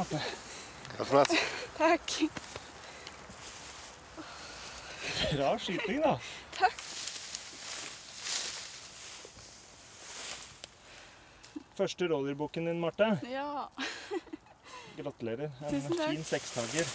Marte. Gratulerer. Takk. Bra skyting, da. Takk. Første rådyrbukken din, Marte. Ja. Gratulerer. En Tusen takk. fin sekstager.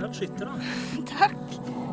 Er en skytter, da. Takk.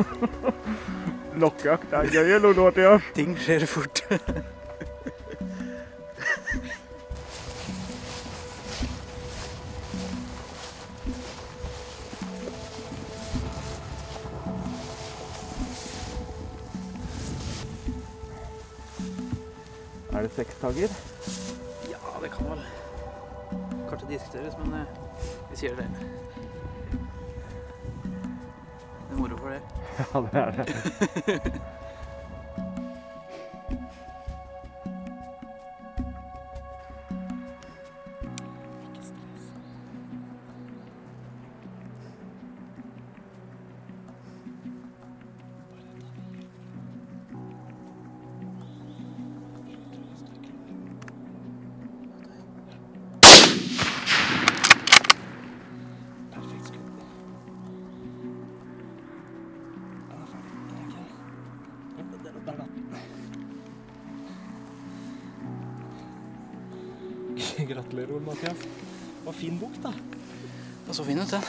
Lokkejakt er gøy, eller noe til? Ting skjer fort. er det seks dager? Ja, det kan vel kanskje diskuteres, men eh, vi sier det. for det. Gratulerer, Ole Mathias. Det var fin bok, da. Den så fin ut, den.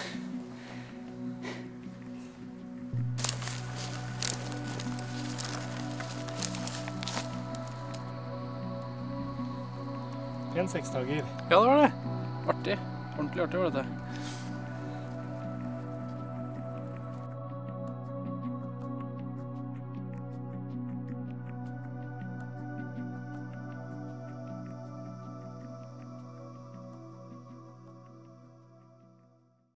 Pen sekstager. Ja, det var det. Artig. Ordentlig artig var dette.